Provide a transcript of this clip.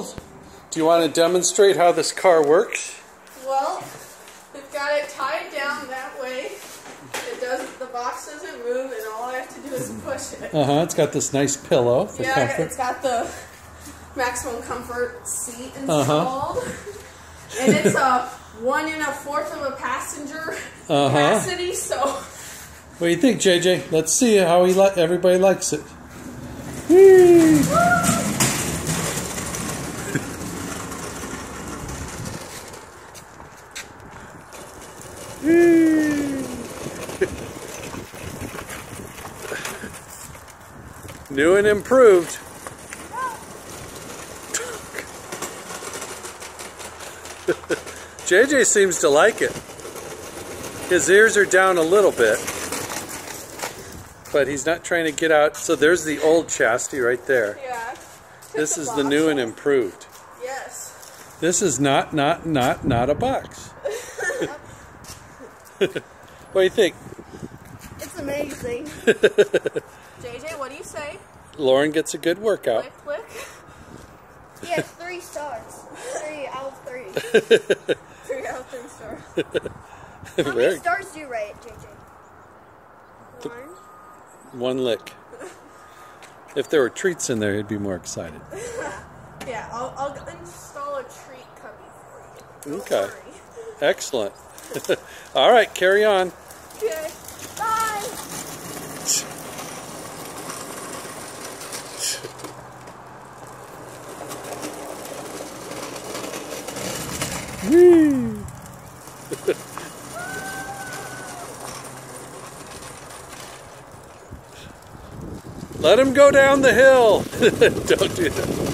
Do you want to demonstrate how this car works? Well, we've got it tied down that way. It doesn't. The box doesn't move, and all I have to do is push it. Uh huh. It's got this nice pillow for yeah, comfort. it's got the maximum comfort seat Uh-huh. installed, and it's a one and a fourth of a passenger Uh-huh. capacity. So What do you think, JJ? Let's see how he li- everybody likes it. Whee! Mm. New and improved. JJ seems to like it. His ears are down a little bit, but he's not trying to get out. So there's the old chassis right there. yeah. This is the the new and improved. Yes. This is not, not, not, not a box. What do you think? It's amazing. JJ, what do you say? Lauren gets a good workout. Click, click. Yeah, three stars. Three out of three. Three out of three stars. How many stars do you rate, JJ? One. One lick. If there were treats in there, he'd be more excited. Yeah, I'll, I'll install a treat cubby for you. Okay. worry. Excellent. All right, carry on. Okay. Bye. Whee! Let him go down the hill. Don't do that.